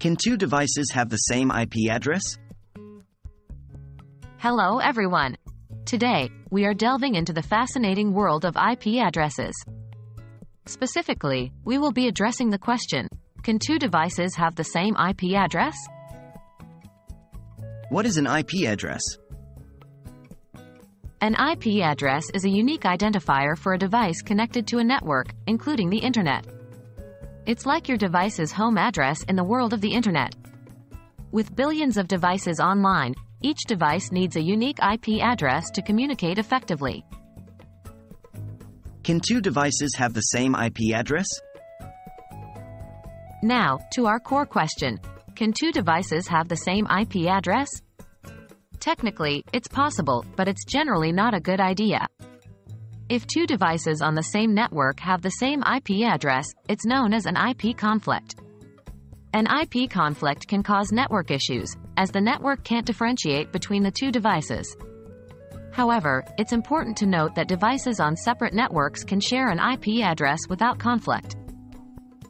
Can two devices have the same IP address? Hello everyone. Today, we are delving into the fascinating world of IP addresses. Specifically, we will be addressing the question, can two devices have the same IP address? What is an IP address? An IP address is a unique identifier for a device connected to a network, including the internet. It's like your device's home address in the world of the internet. With billions of devices online, each device needs a unique IP address to communicate effectively. Can two devices have the same IP address? Now, to our core question. Can two devices have the same IP address? Technically, it's possible, but it's generally not a good idea. If two devices on the same network have the same IP address, it's known as an IP conflict. An IP conflict can cause network issues, as the network can't differentiate between the two devices. However, it's important to note that devices on separate networks can share an IP address without conflict.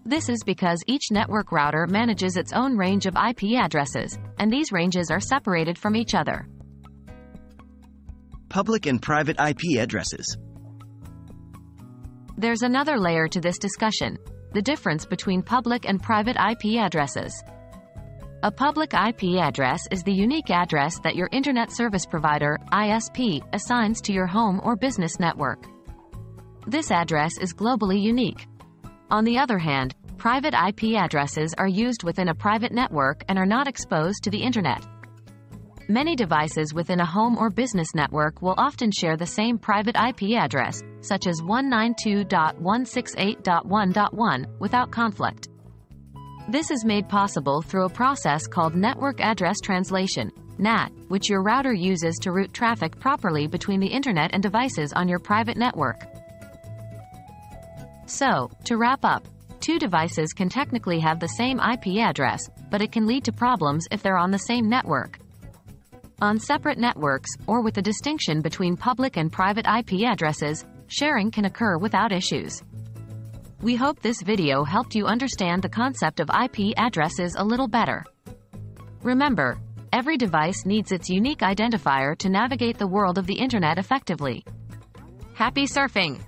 This is because each network router manages its own range of IP addresses, and these ranges are separated from each other. Public and private IP addresses. There's another layer to this discussion the difference between public and private IP addresses. A public IP address is the unique address that your Internet Service Provider, ISP, assigns to your home or business network. This address is globally unique. On the other hand, private IP addresses are used within a private network and are not exposed to the Internet. Many devices within a home or business network will often share the same private IP address, such as 192.168.1.1, without conflict. This is made possible through a process called Network Address Translation, NAT, which your router uses to route traffic properly between the internet and devices on your private network. So, to wrap up, two devices can technically have the same IP address, but it can lead to problems if they're on the same network. On separate networks, or with a distinction between public and private IP addresses, sharing can occur without issues. We hope this video helped you understand the concept of IP addresses a little better. Remember, every device needs its unique identifier to navigate the world of the internet effectively. Happy surfing!